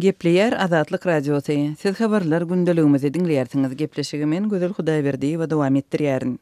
Gepleýär Azatlyk Radiosy. Siz habarlar gündeligimizi diňleýärsiňiz. Gepleşigi men Gözel Hudaýberdiýewa dowam etdirýärin.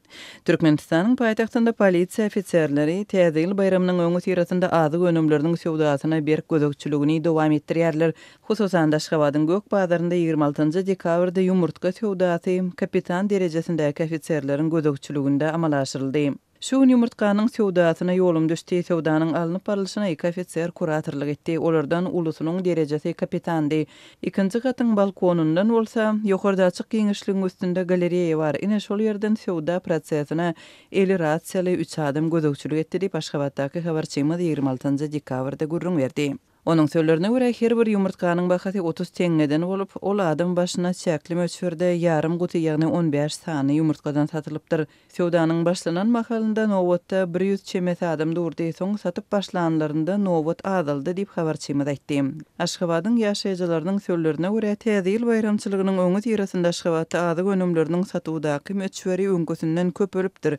Türkmenistanyň paýtagtynda polisiýa ofiserleri Täze ýyl baýramynyň öňüsyrasynda azyk önümleriniň söwdasyna berk gözegçiligini dowam etdirýärler. Hususan-da, Aşgabadyň Gök bazarynda ýigrimi altynjy dekabrda ýumurtga söwdasy kapitan derejesindäki ofiserleriň gözegçiliginde amala aşyryldy. Şu gün ýumurtganyň söwdasyna ýolum düşdi. Söwdanyň alnyp barlyşyna iki ofiser kuratorlyk etdi. Olardan ulusynyň derejesi kapitandy. Ikinji gatyň balkonyndan bolsa, ýokarda açyk giňişligiň üstünde galereýa bar. Ine, şol ýerden söwda prosesine eli rasiýaly üç adam gözegçilik etdi diýip, Aşgabatdaky habarçymyz ýigrimi altynjy dekabrda gürrüň berdi. Onuň sözlerine görä, her bir ýumurtganyň bahasy otuz teňňeden bolup, ol adam başyna çäkli möçberde ýarym guty, ýagny on bäş sany ýumurtgadan satylypdyr. Söwdanyň başlanan mahalynda nobatda bir ýüz çemesi adam durdy, soň satyp başlanlarynda nobat azaldy diýip, habarçymyz aýtdy. Aşgabadyň ýaşaýjylarynyň sözlerine görä, Täze ýyl baýramçylygynyň öňüsyrasynda Aşgabatda azyk önümleriniň satuwdaky möçberi öňküsinden köpelipdir.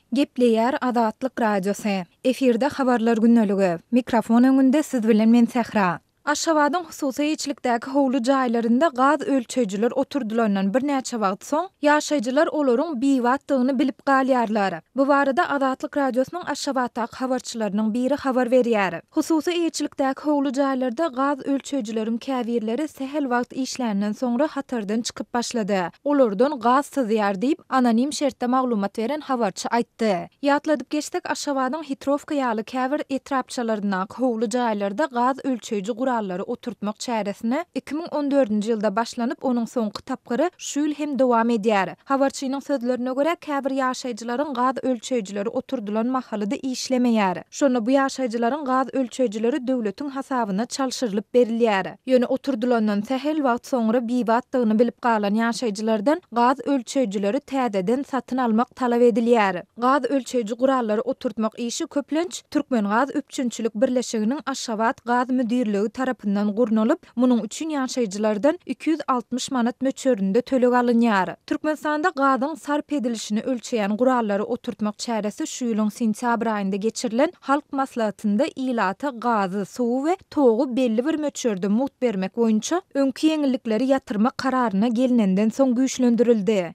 Gepleýär Azatlyk Radiosy. Efirde habarlar güneligi. Mikrofon öňünde siz bilen men Sähra. Aşgabadyň hususy eýeçilikdäki howly jaýlarynda gaz ölçeýjiler oturdylandan birnäçe wagt soň, ýaşaýjylar olaryň biwatdygyny bilip galýarlar. Bu barada Azatlyk Radiosynyň Aşgabatdaky habarçylarynyň biri habar berýär. Hususy eýeçilikdäki howly jaýlarda gaz ölçeýjileriň käbirleri sähel wagt işländen soňra hatardan çykyp başlady. Olardan gaz syzýar diýip, anonim şertde maglumat beren habarçy aýtdy. Ýatladyp geçsek, Aşgabadyň Hitrowka ýaly käbir etrapçalaryndaky howly jaýlarda gaz ölçeýji gurallary oturtmak çäresine iki müň on dördünji ýylda başlanyp, onuň soňky tapgyry şu ýyl hem dowam edýär. Habarçynyň sözlerine görä, käbir ýaşaýjylaryň gaz ölçeýjileri oturdylan mahaly-da işlemeýär. Şonda bu ýaşaýjylaryň gaz ölçeýjileri döwletiň hasabyna çalşyrylyp berilýär. Ýöne oturdylandan sähel wagt soňra bibatdygyny bilip galan ýaşaýjylardan gaz ölçeýjileri täzeden satyn almak talap edilýär. Gaz ölçeýji gurallary oturtmak işi köplenç Türkmengaz üpjünçilik birleşiginiň Aşgabat gaz müdirligi tarapyndan gurnalyp, Munuň üçin ýaşaýjylardan iki ýüz altmyş manat möçberinde töleg alynýar. Türkmenistanda gazyň sarp edilişini ölçeýän gurallary oturtmak çäresi şu ýylyň sentýabr aýynda geçirilen Halk Maslahatynda ilata gazy, suwy we togy belli bir möçberde mugt bermek boýunça öňki ýeňillikleri ýatyrmak kararyna gelnenden soň güýçlendirildi.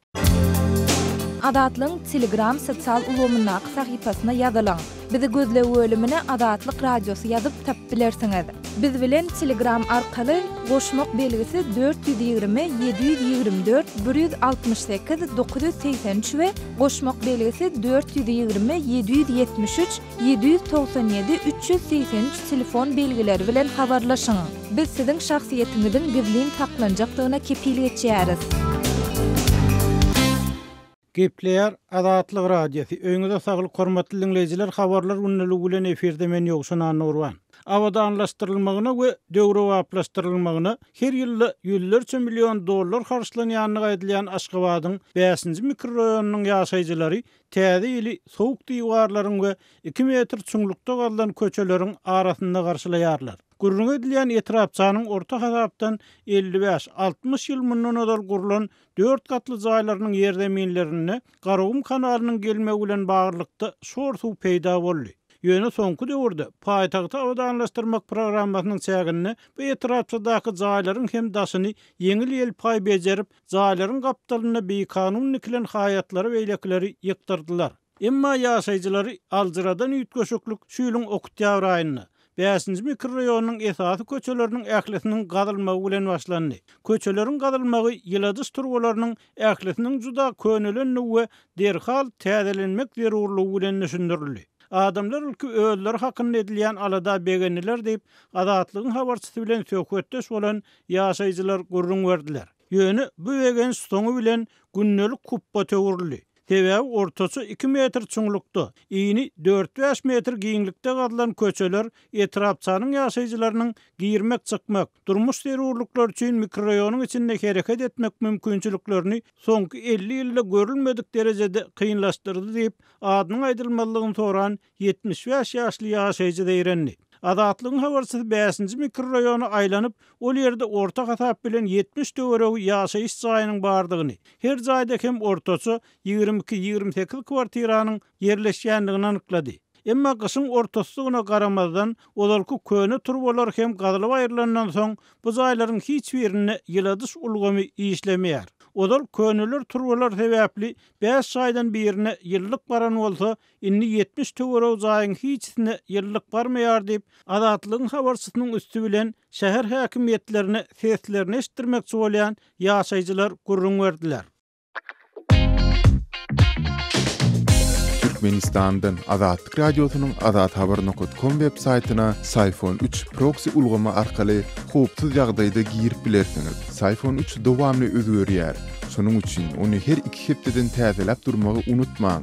Azatlygyň Telegram sosial ulgamyndaky sahypasyna ýazylyň. Bizi gözle bölümine Azatlyk Radiosy ýazyp tapyp bilersiňiz. Biz bilen Telegram arkaly Goşmak belgisi dört ýüz ýigrimi, ýedi ýüz ýigrimi dört, bir ýüz altmyş sekiz, dokuz ýüz segsen üç we Goşmak belgisi dört ýüz ýigrimi, ýedi ýüz ýetmiş üç, Ýedi ýüz togsan ýedi üç ýüz segsen üç telefon belgileri bilen habarlaşyň. Biz siziň şahsyýetiňiziň gizlin saklanjakdygyna kepil geçýäris. Gepleýär Azatlyk Radiosy, Öýňüze saglyk hormatly diňleýjiler Habarlar gündeliği bilen efirde men Ýowşan Annurwan. Abadanlaşdyrylmagyna we döwrebaplaşdyrylmagyna her ýylda ýüzlerçe million dollar harçlanýandygy aýdylýan Aşgabadyň bäşinji mikroraýonynyň ýaşaýjylary Täze ýyly sowuk diwarlaryň we iki metr çuňlukda gazylan köçeleriň arasynda garşylaýarlar. Gürrüňi edilýän etrapçanyň orta hasapdan elli bäş, altmyş ýyl mundan ozal gurlan dört gatly jaýlarynyň ýerzeminlerinde Garagum kanalynyň gelmegi bilen baglylykda şor suw peýda boldy. Ýöne soňky döwürde paýtagty abadanlaşdyrmak programmasynyň çäginde bu etrapçadaky jaýlaryň hem daşyny ýeňil ýelpaý bejerip, Jaýlaryň gapdalynda bikanun dikilen haýatlary beýlekileri ýykdyrdylar. Emma ýaşaýjylary aljyradan üýtgeşiklik şu ýylyň oktýabr aýynda, bäşinji mikroraýonynyň esasy köçeleriniň ählisiniň gazylmagy bilen başlandy. Köçeleriň gazylmagy ýyladyş turbalarynyň ählisiniň juda könelendigi we derhal täzelenmek zerurlygy bilen düşündirildi. Adamlar ilki özleri hakynda edilýän alada begendiler diýip, Azatlygyň habarçysy bilen söhbetdeş bolan Ýaşaýjylar gürrüň berdiler. Ýöne bu begenç soňy bilen gündelik kupbat öwrüldi. Sebäbi ortaça iki metr çuňlukda, ini dört-bäş metr giňlikde gazylan köçeler etrapçanyň ýaşaýjylarynyň girmek-çykmak, durmuş zerurlyklary üçin mikroraýonyň içinde hereket etmek mümkinçiliklerini soňky elli ýylda görülmedik derejede kynlaşdyrdy diýip, adynyň aýdylmazlygyny soran Ýetmiş bäş ýaşly ýaşaýjy zeýrendi. Azatlygyň habarçysy bäşinji mikroraýona aýlanyp, ol ýerde orta hasap bilen ýetmiş töweregi ýaşaýyş jaýynyň bardygyny, her jaýda hem ortaça ýigrimi iki-ýigrimi sekiz kwartiranyň ýerleşýändigini anyklady. Emma gyşyň ortasydygyna garamazdan, ozalky köne turbalar hem gazylyp aýrylandan soň, bu jaýlaryň hiç birinde ýyladyş ulgamy işlemeýär. Ozal köneler turbalar sebäpli bäş jaýdan birine ýyllyk baran bolsa, Indi ýetmiş töweregi jaýyň hiçisine ýylylyk barmaýar diýip, Azatlygyň habarçysynyň üsti bilen şäher häkimiýetlerine seslerini eşitdirmekçi bolýan ýaşaýjylar gürrüň berdiler. Türkmenistandan Azatlyk Radiosynyň Azat Haber Nokat Kom web saýtyna Syphon üç proksi ulgamy arkaly howpsuz ýagdaýda girip bilersiňiz. Syphon üç dowamly özgerýär. Şonuň üçin ony her iki hepdeden täzeläp durmagy unutmaň.